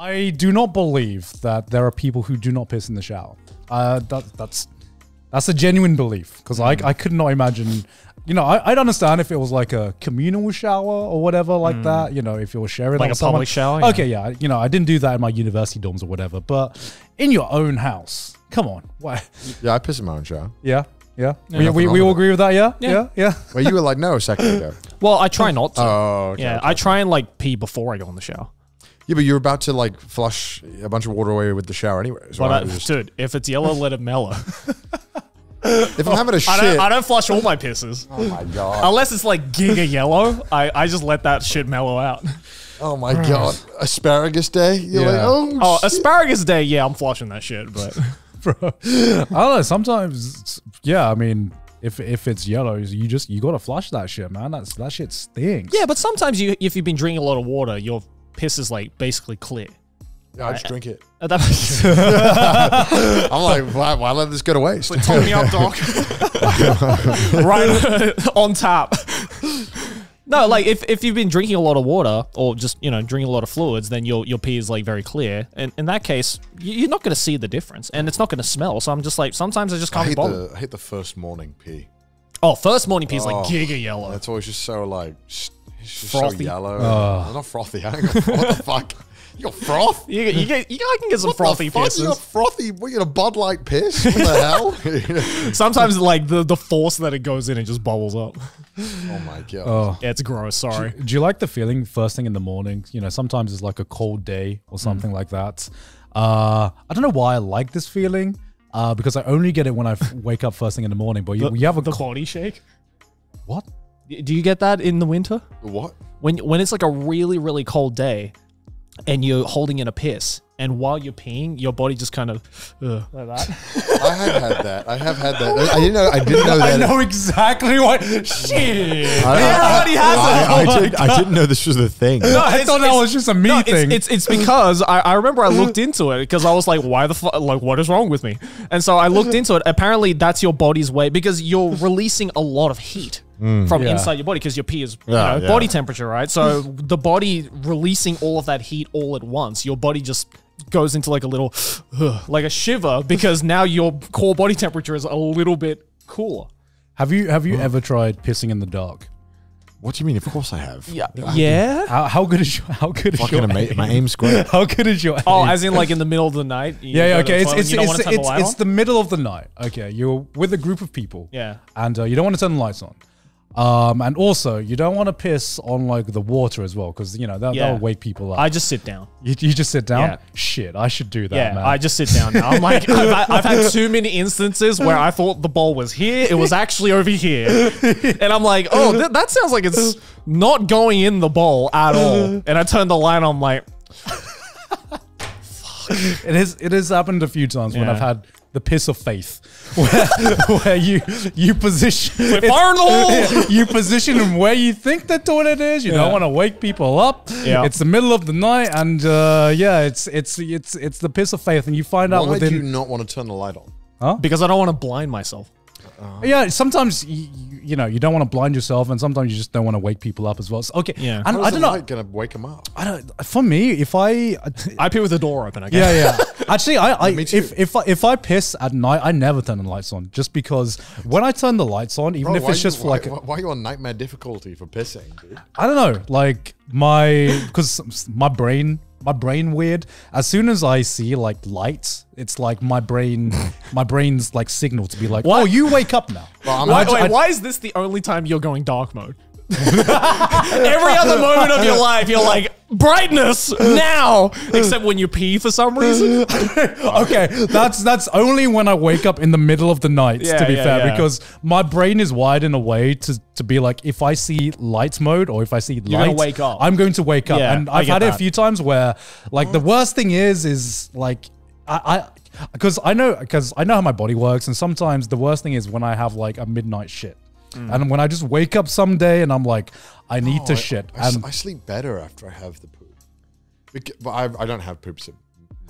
I do not believe that there are people who do not piss in the shower. Uh, that, that's that's a genuine belief because I, I could not imagine. You know, I, I'd understand if it was like a communal shower or whatever like that. You know, if you were sharing Like a someone. public shower, yeah. Okay, yeah. You know, I didn't do that in my university dorms or whatever. But in your own house, come on, why? Yeah, I piss in my own shower. Yeah, yeah. we we, we all agree with that. Yeah, Yeah. yeah, yeah. Well, you were like, no, a second ago. Well, I try not to. Oh, okay, yeah, okay. I try and like pee before I go in the shower. Yeah, but you're about to like flush a bunch of water away with the shower anyway. So But I I, just- dude, if it's yellow, let it mellow. if I'm having a shit, don't, I don't flush all my pisses. oh my god, Unless it's like giga yellow, I, I just let that shit mellow out. oh my god, asparagus day. You're like, Yeah. oh, Oh, shit. asparagus day, yeah, I'm flushing that shit. But bro. I don't know. Sometimes, yeah. I mean, if if it's yellow, you just you gotta flush that shit, man. That's that shit stinks. yeah, but sometimes you, if you've been drinking a lot of water, your piss is like basically clear. Yeah, I just drink it. I'm like, why, why let this go to waste? Top me up, dog. right on tap. No, like if, if you've been drinking a lot of water or just you know drinking a lot of fluids, then your your pee is like very clear. And in that case, you- you're not going to see the difference, and it's not going to smell. So I'm just like sometimes I just can't be hate bothered. the I hate the first morning pee. Oh, first morning pee is like Oh. giga yellow. That's always just so like, s- just Frothy. so yellow. Ugh. Not frothy. I ain't got, what the fuck? You got froth? You, you get you I can get some What the frothy fuck? You got frothy? What, you got a Bud Light piss? What the hell? Sometimes like the the force that it goes in, it just bubbles up. oh my god. Oh. Yeah, it's gross. Sorry. Do you like the feeling first thing in the morning? You know, sometimes it's like a cold day or something like that. Uh, I don't know why I like this feeling. Uh, because I only get it when I wake up first thing in the morning. But you, The, you have a the body shake. what? Do you get that in the winter? What? when when it's like a really really cold day and you're holding in a piss and while you're peeing your body just kind of uh, like that I have had that. I have had that. I didn't know. I didn't know that. I know exactly what. Shit. I, Everybody has it. I, I, Oh did, I didn't know this was the thing. No, I thought that it's- was just a me no, it's, thing. it's it's because I, I remember I looked into it because I was like, why the fuck? Like, what is wrong with me? And so I looked into it. Apparently, that's your body's way because you're releasing a lot of heat from Yeah. inside your body because your pee is you know, yeah. body temperature, right? So the body releasing all of that heat all at once, your body just goes into like a little, like a shiver because now your core body temperature is a little bit cooler. have you have you ever tried pissing in the dark? What do you mean? Of course I have. Yeah. Yeah. How, how good is your how good is Fucking your ama- aim? my aim's great. How good is your Oh, as in like in the middle of the night. yeah, yeah, go to the okay. It's toilet, it's it's the it's, light it's on? the middle of the night. Okay, you're with a group of people. Yeah. and uh, you don't want to turn the lights on. Um, and also you don't want to piss on like the water as well because you know that Yeah. that'll wake people up. I just sit down. you, you just sit down. Yeah. Shit, I should do that. Yeah, man. I just sit down now. I'm like, I've, I've had too many instances where I thought the ball was here, it was actually over here, and I'm like, oh, th- that sounds like it's not going in the bowl at all. And I turn the light on, I'm like, it has it has happened a few times when Yeah. I've had the piss of faith, where, where you you position We're fire in the hole! you position them where you think the toilet is. You don't want to wake people up. Yeah. it's the middle of the night, and uh, yeah, it's it's it's it's the piss of faith, and you find out Why do you not want to turn the light on? because I don't want to blind myself. Uh-huh. yeah. Sometimes you, you know you don't want to blind yourself, and sometimes you just don't want to wake people up as well. So, okay, Yeah. and How I don't the know. light gonna wake them up? I don't. For me, if I I pee with the door open, I guess. Yeah, yeah. Actually, I, I me too. if if I, if I piss at night, I never turn the lights on, just because when I turn the lights on, even Bro, if why it's you- just for why, like, why, why are you on nightmare difficulty for pissing, dude? I don't know, like my because my brain, my brain weird. As soon as I see like lights, it's like my brain, my brain's like signal to be like, oh, you wake up now. Well, I'm Why, wait, I- why is this the only time you're going dark mode? Every other moment of your life, you're like brightness now, except when you pee for some reason. okay, that's that's only when I wake up in the middle of the night. Yeah, to be yeah, fair, yeah. because my brain is wired in a way to to be like, if I see lights mode or if I see You're gonna wake up. I'm going to wake up. And I've had it a few times where, like, the worst thing is, is like, I. I because I know because I know how my body works, and sometimes the worst thing is when I have like a midnight shit, Mm. and when I just wake up someday and I'm like, I need to I- shit, I, s- and I sleep better after I have the poop. Bec- but I, I don't have poops at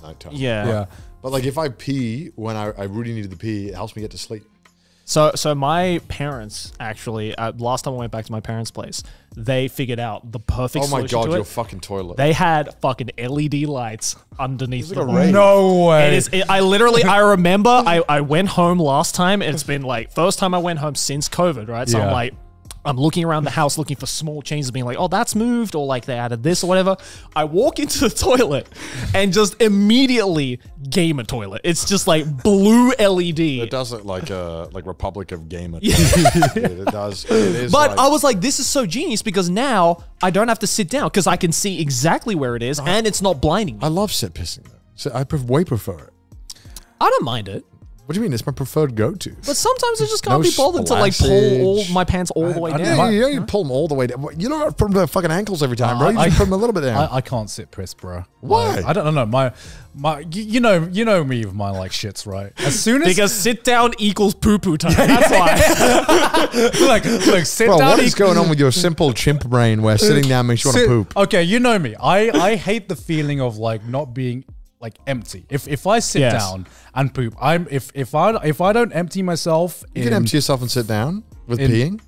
nighttime. Yeah. yeah, But like if I pee when I, I really needed to pee, it helps me get to sleep. So, so my parents actually, uh, last time I went back to my parents' place, they figured out the perfect Oh my solution god, to your it. fucking toilet. They had fucking LED lights underneath the like a room. No way. It is. It, I literally. I remember. I, I went home last time, and it's been like first time I went home since COVID. Right. So I'm like, I'm looking around the house looking for small changes, being like, oh, that's moved, or like they added this or whatever. I walk into the toilet, and just immediately gamer toilet. It's just like blue LED. It does look like a like Republic of Gamer. it does. It is. But like, I was like, this is so genius because now I don't have to sit down because I can see exactly where it is and it's not blinding me. I love sit pissing though. So I way prefer it. I don't mind it. What do you mean? It's my preferred go-to. But sometimes I just can't No be bothered to like pull all my pants all the way I down. know, you, know, you pull them all the way down. You don't have to put them to their fucking ankles every time, bro. You I- just put them a little bit down. I, I can't sit press, bro. Why? Like, I don't know. My my you know you know me with my like shits, right? As soon as Because sit down equals poo poo time. That's why. like look, sit Bro, down. what is going on with your simple chimp brain where sitting down makes you want to poop? Okay, you know me. I I hate the feeling of like not being like empty. If if I sit Yes. down and poop, I'm if if I if I don't empty myself, You can empty yourself and sit down with in- peeing.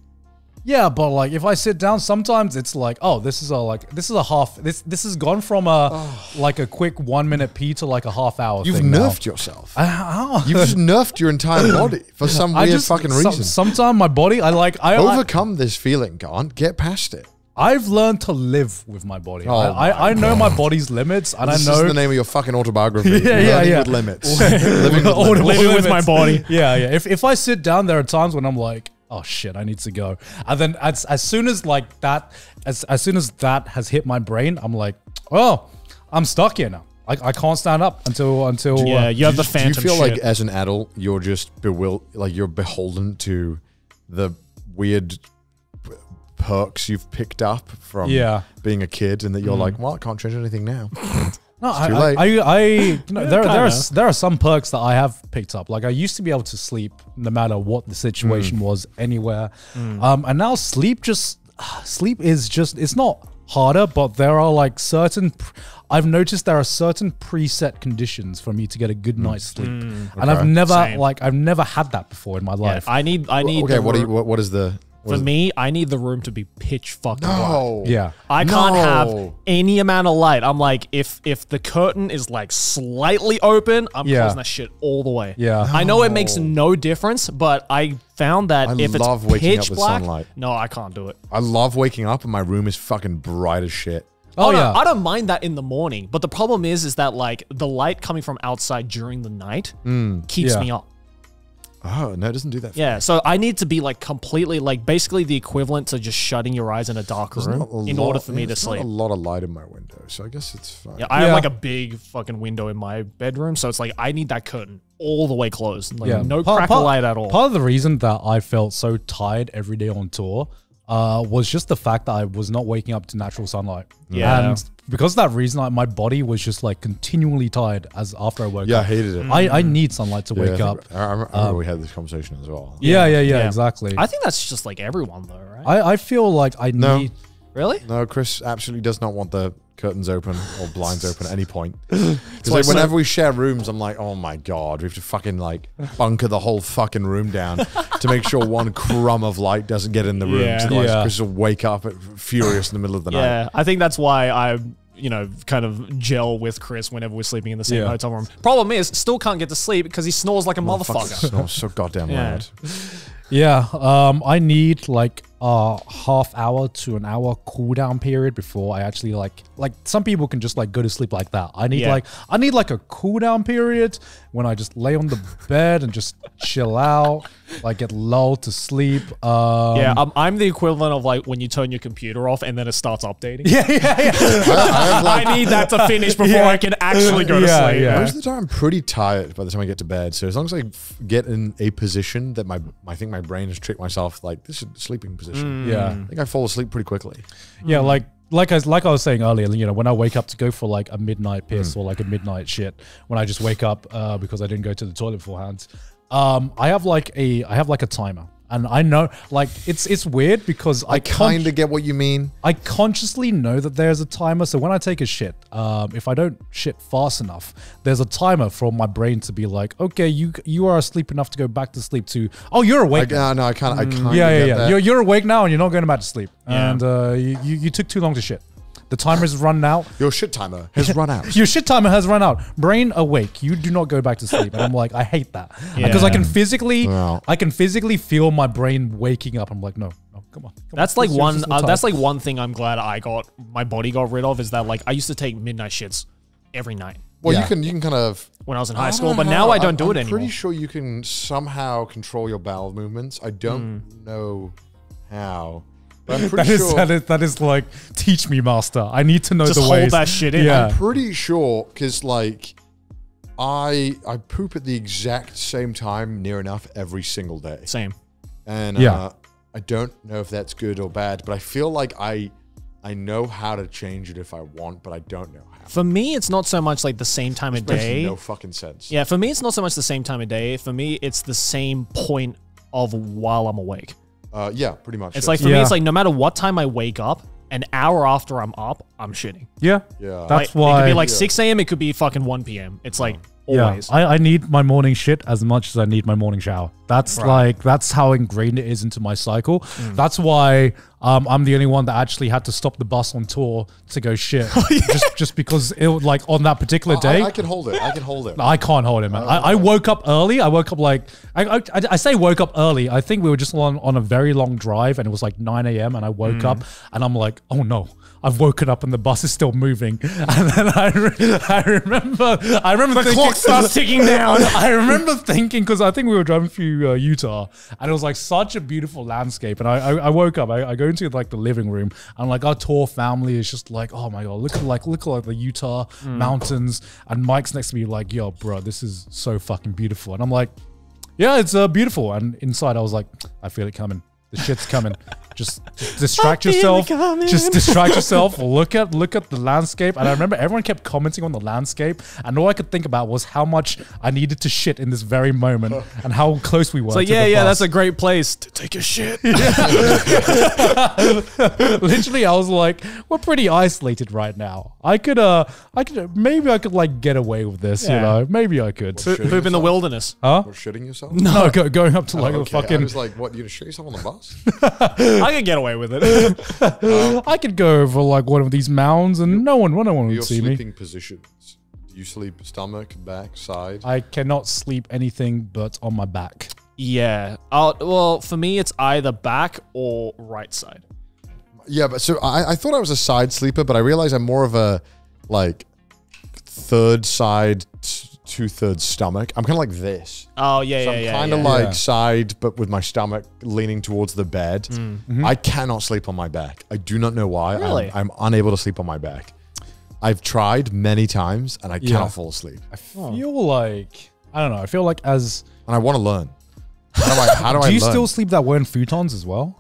Yeah, but like if I sit down, sometimes it's like, oh, this is a like this is a half. This this has gone from a oh. like a quick one minute pee to like a half hour. You've thing now. nerfed yourself. How? Uh-huh. You've just nerfed your entire body for some I weird just fucking some- reason. Sometimes my body, I like I I, Overcome this feeling, Garnt. Get past it. I've learned to live with my body. Oh I, my I, I know my body's limits, and This I is know the name of your fucking autobiography. Yeah, yeah, Learning yeah. with limits. Living with limits. Living with my body. Yeah, yeah. If if I sit down, there are times when I'm like, oh shit, I need to go. And then as as soon as like that, as as soon as that has hit my brain, I'm like, oh, I'm stuck here now. I, I can't stand up until until Yeah, uh, you have the phantom. Do you feel like as an adult you're just bewil- like you're beholden to the weird p- perks you've picked up from Yeah. being a kid and that you're mm. like, well, I can't change anything now. No, I, too I, late. I, I you know, there, there, are, there are some perks that I have picked up. Like I used to be able to sleep no matter what the situation mm. was, anywhere. Mm. Um, and now sleep just sleep is just it's not harder, but there are like certain. I've noticed there are certain preset conditions for me to get a good night's sleep, and I've never Same. like I've never had that before in my Yeah, life. I need. I need. okay, what, do you, what what is the what For me, I need the room to be pitch fucking black. No. yeah, I can't have any amount of light. I'm like, if if the curtain is like slightly open, I'm Yeah. closing that shit all the way. Yeah. I know it makes no difference, but I found that I if it's love waking up pitch with black, sunlight. no, I can't do it. I love waking up and my room is fucking bright as shit. Oh, oh no, yeah. I don't mind that in the morning, but the problem is, is that like the light coming from outside during the night mm. keeps Yeah. me up. Oh no, it doesn't do that. for Yeah, so I need to be like completely like basically the equivalent to just shutting your eyes in a dark There's room a in lot- order for me to there's not sleep. a lot of light in my window, so I guess it's fine. Yeah, I Yeah. have like a big fucking window in my bedroom, so it's like I need that curtain all the way closed, like yeah. no Part- crack of part- light at all. Part of the reason that I felt so tired every day on tour uh, was just the fact that I was not waking up to natural sunlight. Yeah. And because of that reason, like, my body was just like continually tired as after I woke Yeah, I hated it. I, I need sunlight to Yeah, wake think- up. I, I remember I remember we had this conversation as well. Yeah, yeah, yeah, Yeah. exactly. I think that's just like everyone though, right? I, I feel like I No. need. Really? No, Chris absolutely does not want the curtains open or blinds open at any point. why Because like, so- whenever we share rooms, I'm like, oh my god, we have to fucking like bunker the whole fucking room down to make sure one crumb of light doesn't get in the room. Yeah. Otherwise Yeah. Chris will wake up furious in the middle of the night. Yeah, I think that's why I, you know, kind of gel with Chris whenever we're sleeping in the same Yeah. hotel room. Problem is, still can't get to sleep because he snores like a Fucking motherfucker. snores so goddamn Yeah. loud. Yeah, um, I need like a half hour to an hour cool down period before I actually like like some people can just like go to sleep like that. I need Yeah. like I need like a cool down period when I just lay on the bed and just chill out, like get lulled to sleep. Um, yeah, I'm, I'm the equivalent of like when you turn your computer off and then it starts updating. yeah, yeah, yeah. I have like I need that to finish before Yeah. I can actually go to Yeah, sleep. yeah. Most of the time, I'm pretty tired by the time I get to bed. So as long as I f- get in a position that my I think my brain has tricked myself like this is a sleeping position. Yeah. I think I fall asleep pretty quickly. Yeah, like like I like I was saying earlier, you know, when I wake up to go for like a midnight piss or like a midnight shit, when I just wake up uh, because I didn't go to the toilet beforehand, um, I have like a I have like a timer, And I know, like, it's it's weird because I, I kind of get what you mean. I consciously know that there's a timer. So when I take a shit, um, if I don't shit fast enough, there's a timer for my brain to be like, okay, you you are asleep enough to go back to sleep. To oh, you're I, awake. now. uh, no, I can't. I kind of yeah, yeah, get yeah. that. You're, you're awake now, and you're not going back to sleep. Yeah. And uh, you you took too long to shit. The timer has run out. Your shit timer has run out. Your shit timer has run out. Brain awake. You do not go back to sleep. And I'm like, I hate that because I can physically, Wow. I can physically feel my brain waking up. I'm like, no, no, come on. come That's on. like This one. Uh, that's like one thing I'm glad I got. My body got rid of is that like I used to take midnight shits every night Well, Yeah. you can, you can kind of. when I was in high school, but how- now I don't I'm- do it I'm anymore. pretty sure you can somehow control your bowel movements. I don't Hmm. know how, but I'm That pretty is, that is that is like teach me, master. I need to know Just the hold ways. that shit in. Yeah. I'm pretty sure because like I I poop at the exact same time near enough every single day, Same. and Yeah. uh, I don't know if that's good or bad, but I feel like I I know how to change it if I want, but I don't know how. For me, it's not so much like the same time of Makes day. no fucking sense. Yeah, for me, it's not so much the same time of day. For me, it's the same point of while I'm awake. Uh, yeah, pretty much. It's yes. like for me, Yeah. it's like no matter what time I wake up, an hour after I'm up, I'm shitting. Yeah. yeah. That's Like, It why. could be like Yeah. 6 a.m. It could be fucking 1 p.m. It's like yeah. I, I need my morning shit as much as I need my morning shower. That's Right. like that's how ingrained it is into my cycle. Mm. That's why um, I'm the only one that actually had to stop the bus on tour to go shit, just just because it like on that particular I, day. I can hold it. I can hold it. I can't hold it, man. I, I woke up early. I woke up like I, I, I say woke up early. I think we were just on on a very long drive, and it was like nine a.m. And I woke Mm. up, and I'm like, oh no, I've woken up, and the bus is still moving. And then I, re- I remember, I remember the clock starts ticking down. I remember thinking because I think we were driving through uh, Utah, and it was like such a beautiful landscape. And I, I, I woke up, I, I go into like the living room, and like our tour family is just like, oh my god, look at like look at like the Utah mountains, and Mike's next to me like, yo, bro, this is so fucking beautiful, and I'm like, yeah, it's uh, beautiful. And inside, I was like, I feel it coming. The shit's coming. Just, just distract feel yourself. Just distract yourself. Look at look at the landscape. And I remember everyone kept commenting on the landscape, and all I could think about was how much I needed to shit in this very moment, and how close we were. It's like, to yeah, the yeah, bus. that's a great place to take a shit. Literally, I was like, we're pretty isolated right now. I could, uh, I could, maybe I could like get away with this. You know, maybe I could. Shitting Poop in the wilderness. Huh? Or shitting yourself? No, go, going up to like Oh, a okay. I fucking. was like, what? You gonna shit yourself on the bus? I could get away with it. I could go over like one of these mounds, and no one, no one would Your see me. sleeping positions. Do you sleep stomach, back, side? I cannot sleep anything but on my back. yeah. Uh, well, for me, it's either back or right side. Yeah, but so I, I thought I was a side sleeper, but I realized I'm more of a like third side, two thirds stomach. I'm kind of like this. Oh, yeah, So yeah, I'm yeah. kind of yeah. like Yeah. side, but with my stomach leaning towards the bed. I cannot sleep on my back. I do not know why. I'm- Really? I'm, unable to sleep on my back. I've tried many times and I Yeah. cannot fall asleep. I feel like I don't know. I feel like as And I want to learn. How do I? How do, do I you learn? still sleep that way in futons as well?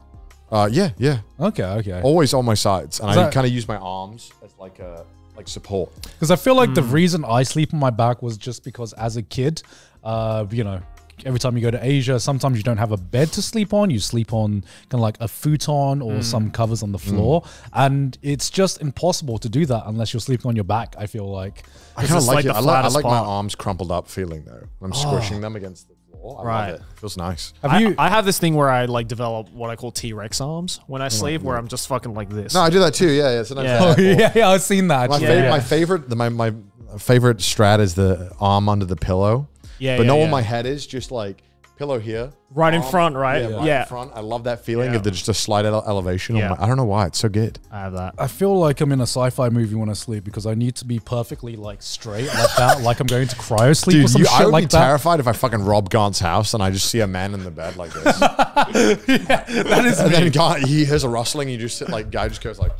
Uh, yeah, yeah. Okay, okay. Always on my sides, and Is I that- kind of use my arms as like a like support. Because I feel like Hmm. the reason I sleep on my back was just because as a kid, uh, you know, every time you go to Asia, sometimes you don't have a bed to sleep on. You sleep on kind of like a futon or Hmm. some covers on the floor, and it's just impossible to do that unless you're sleeping on your back. I feel like. I kind of like, like it. I like, I like my arms crumpled up feeling though. I'm squishing them against the floor. I Right. love it. Feels nice. Have I, you? I have this thing where I like develop what I call T Rex arms when I sleep, where I'm just fucking like this. No, I do that too. Yeah, yeah. Sometimes Yeah. I oh have yeah, yeah, I've seen that. My, actually. favorite, yeah. my favorite, the, my my favorite strat is the arm under the pillow. Yeah, but yeah, know where yeah. my head is, just like pillow here, Right in front, right? Yeah, right Yeah. in front. I love that feeling Yeah. of the, just a slight ele- elevation. Yeah. My, I don't know why it's so good. I have that. I feel like I'm in a sci-fi movie when I sleep because I need to be perfectly like straight like that, like I'm going to cryo sleep or Dude, some you, shit I would like be that. terrified if I fucking rob Garnt's house and I just see a man in the bed like this. yeah, that is and me. then Gaunt, he hears a rustling. You just sit like guy just goes like.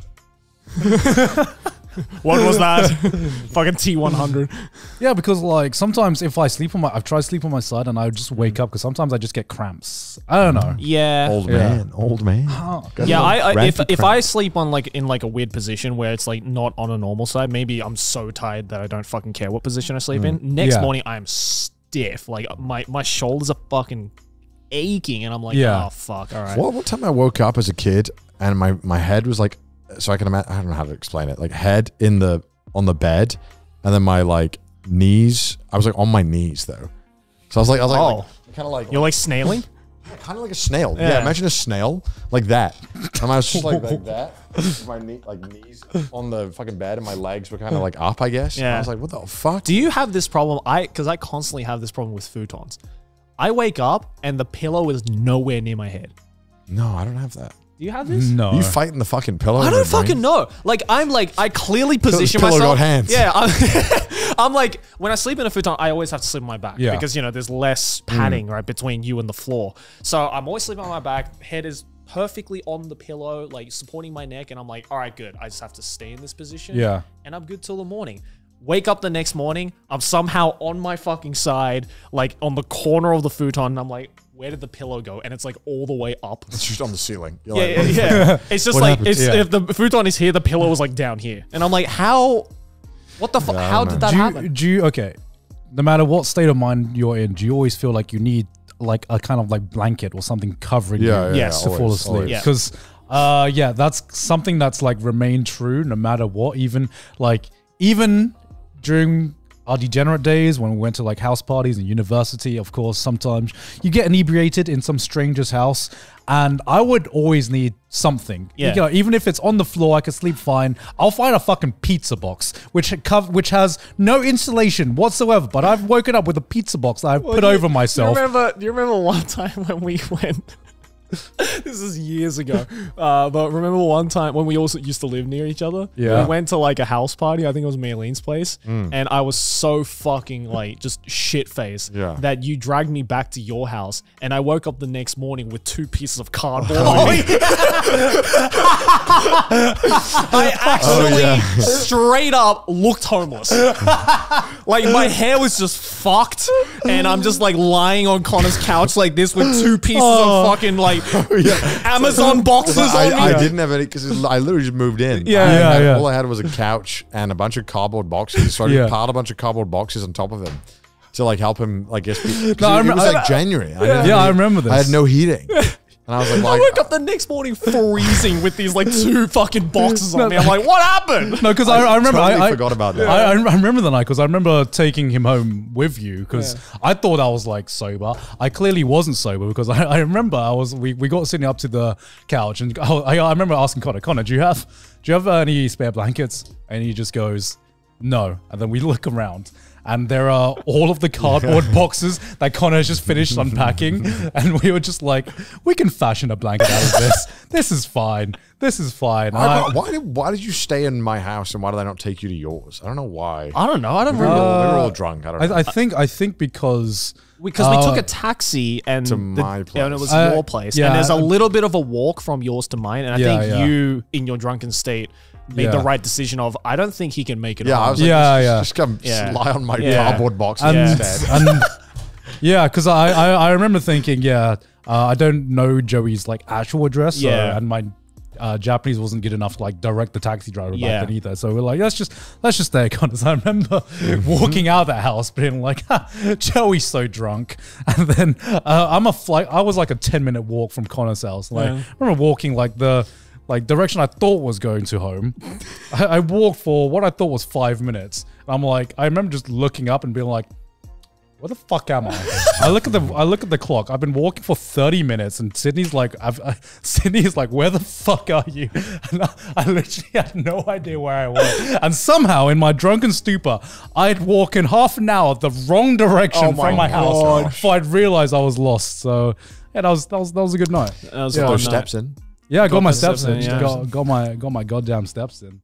What was that? fucking T100. Yeah, because like sometimes if I sleep on my, I've tried sleep on my side and I just hmm. wake up because sometimes I just get cramps. I don't know. Yeah. Old Yeah. man, old man. Yeah, I, I if, Rampy if cramp. I sleep on like in like a weird position where it's like not on a normal side, maybe I'm so tired that I don't fucking care what position I sleep hmm. in. Next Yeah. morning I'm stiff. Like my my shoulders are fucking aching, and I'm like, Yeah. oh fuck, all right. What, what time I woke up as a kid and my, my head was like, so I can imagine, I don't know how to explain it, like head in the, on the bed and then my like knees, I was like on my knees though. So I was like, I was like, Oh. like kind of like, You're like snailing. kind of like a snail. Yeah. Yeah. imagine a snail like that. And I was just like, like that. My knee, like knees on the fucking bed and my legs were kind of like up, I guess. And I was like, what the fuck? Do you have this problem? I because I constantly have this problem with futons. I wake up and the pillow is nowhere near my head. no, I don't have that. Do you have this? No. Are you fighting the fucking pillow? I don't fucking know. Like I'm like I clearly position pillow myself. got hands. Yeah, I'm, I'm like when I sleep in a futon, I always have to sleep on my back Yeah. because you know there's less padding mm. right between you and the floor. So I'm always sleeping on my back. Head is perfectly on the pillow, like supporting my neck, and I'm like, all right, good. I just have to stay in this position. Yeah. and I'm good till the morning. Wake up the next morning, I'm somehow on my fucking side, like on the corner of the futon. And I'm like, where did the pillow go? And it's like all the way up. It's just on the ceiling. You're Yeah, like, yeah, yeah. It's just What like it's Yeah. if the futon is here, the pillow was like down here, and I'm like, how? What the fuck? I how did that do you, happen? do you okay? No matter what state of mind you're in, do you always feel like you need like a kind of like blanket or something covering Yeah, you yeah, Yes. to fall asleep? always. Yeah. Because uh, yeah, that's something that's like remained true no matter what. Even like even during our degenerate days when we went to like house parties and university, of course, sometimes you get inebriated in some stranger's house. And I would always need something. You Yeah. know, even if it's on the floor, I can sleep fine. I'll find a fucking pizza box which cov- which has no insulation whatsoever. But I've woken up with a pizza box that I've put over myself. Do you remember? Do you remember one time when we went? this is years ago, uh, but remember one time when we also used to live near each other? Yeah. we went to like a house party. I think it was Maylene's place, Mm. and I was so fucking like just shit faced Yeah. that you dragged me back to your house, and I woke up the next morning with two pieces of cardboard. Oh, me. I actually Oh, yeah. straight up looked homeless. like my hair was just fucked, and I'm just like lying on Connor's couch like this with two pieces Oh. of fucking like Amazon boxes on. I, I didn't have any because I literally just moved in. Yeah. I Yeah, had- yeah. All I had was a couch and a bunch of cardboard boxes. So I Yeah. piled a bunch of cardboard boxes on top of him to like help him. Like guess be, No, I it, it was like January. I didn't have Yeah, I remember I had no heating, and I was like, I well, woke up the next morning freezing with these like two fucking boxes on me. I'm like, what happened? No, because I, I remember totally I, I forgot about that. I, I remember the night because I remember taking him home with you because I thought I was like sober. I clearly wasn't sober because I, I remember I was we, we got sitting up to the couch and I, I I remember asking Connor, Connor, do you have do you have any spare blankets? And he just goes, no. And then we look around. And there are all of the cardboard boxes that Connor has just finished unpacking. And we were just like, we can fashion a blanket out of this. This is fine. This is fine. I- I- why did why did you stay in my house and why did I not take you to yours? I don't know why. I don't know. I don't we, were really all, we were all drunk. I don't know. I, I think I think because because we Uh, took a taxi and To the- my yeah, and it was Uh, your place. yeah, and there's a uh, little bit of a walk from yours to mine. And I Yeah, think yeah. you, in your drunken state, made the right decision of I don't think he can make it. yeah, home. I was like, Yeah, just, yeah. just come Yeah. lie on my Yeah. cardboard boxes and, instead. and yeah, because I, I I remember thinking, yeah, uh, I don't know Joey's like actual address, so, Yeah. and my uh, Japanese wasn't good enough to like direct the taxi driver Yeah. back then either. So we're like, let's just let's just stay at Connor's. I remember walking out of that house, being like, ha, Joey's so drunk, and then uh, I'm a flight. I was like a ten minute walk from Connor's house. Like Yeah. I remember walking like the. Like direction I thought was going to home, I, I walked for what I thought was five minutes. I'm like, I remember just looking up and being like, where the fuck am I? I look at the I look at the clock. I've been walking for 30 minutes, and Sydney's like, I've, uh, Sydney's like, where the fuck are you? And I, I literally had no idea where I was. And somehow, in my drunken stupor, I'd walk in half an hour the wrong direction Oh my from my house God. before I'd realized I was lost. So yeah, that was that was that was a good night. That was Yeah. a Those fun night. steps in. Yeah, I got, Got my steps in, yeah. Got, got my got my goddamn steps in.